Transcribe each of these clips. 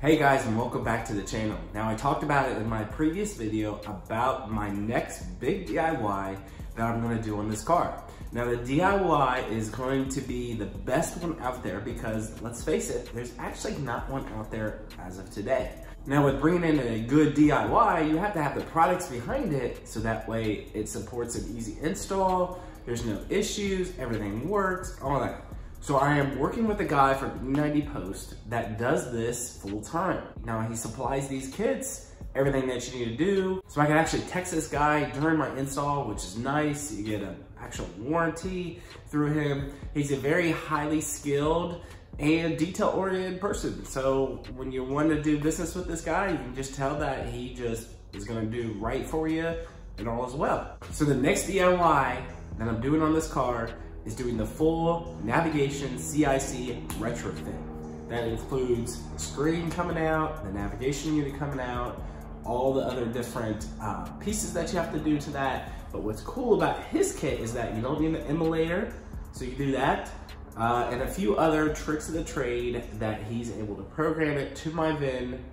Hey guys and welcome back to the channel. Now I talked about it in my previous video about my next big DIY that I'm gonna do on this car. Now the DIY is going to be the best one out there because let's face it, there's actually not one out there as of today. Now with bringing in a good DIY, you have to have the products behind it so that way it supports an easy install, there's no issues, everything works, all that. So I am working with a guy from E90 Post that does this full time. Now he supplies these kits, everything that you need to do. So I can actually text this guy during my install, which is nice. You get an actual warranty through him. He's a very highly skilled and detail-oriented person. So when you want to do business with this guy, you can just tell that he just is gonna do right for you and all is well. So the next DIY that I'm doing on this car is doing the full navigation CIC retrofit. That includes the screen coming out, the navigation unit coming out, all the other different uh, pieces that you have to do to that. But what's cool about his kit is that you don't need an emulator, so you do that. Uh, and a few other tricks of the trade that he's able to program it to my VIN,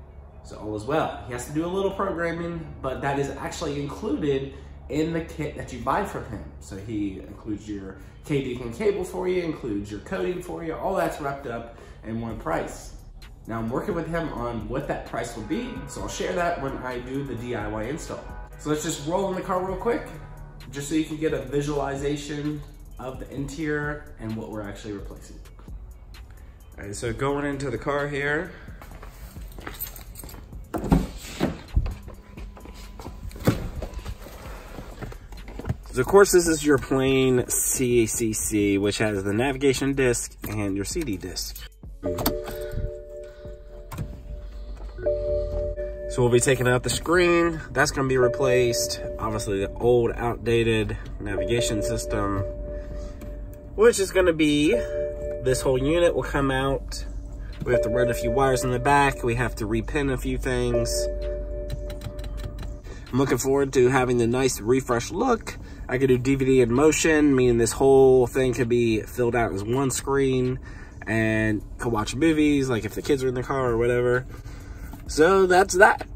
so all is well. He has to do a little programming, but that is actually included in the kit that you buy from him. So he includes your KD cable for you, includes your coding for you, all that's wrapped up in one price. Now I'm working with him on what that price will be, so I'll share that when I do the DIY install. So let's just roll in the car real quick, just so you can get a visualization of the interior and what we're actually replacing. All right, so going into the car here, So of course this is your plain CCC, which has the navigation disc and your CD disc. So we'll be taking out the screen. That's gonna be replaced. Obviously the old outdated navigation system, which is gonna be, this whole unit will come out. We have to run a few wires in the back. We have to repin a few things. I'm looking forward to having the nice refresh look I could do DVD in motion, meaning this whole thing could be filled out as one screen and could watch movies, like if the kids are in the car or whatever. So that's that.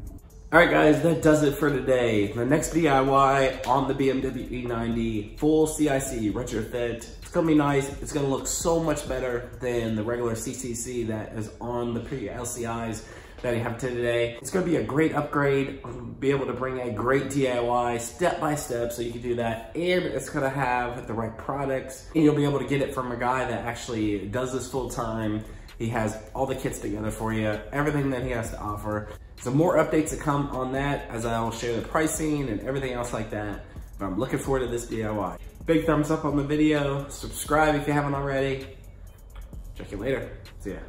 All right, guys, that does it for today. The next DIY on the BMW E90, full CIC retrofit. It's gonna be nice. It's gonna look so much better than the regular CCC that is on the pre-LCIs that you have today. It's gonna be a great upgrade, be able to bring a great DIY step by step so you can do that. And it's gonna have the right products and you'll be able to get it from a guy that actually does this full time. He has all the kits together for you, everything that he has to offer. So more updates to come on that as I'll share the pricing and everything else like that. But I'm looking forward to this DIY. Big thumbs up on the video, subscribe if you haven't already. Check you later, see ya.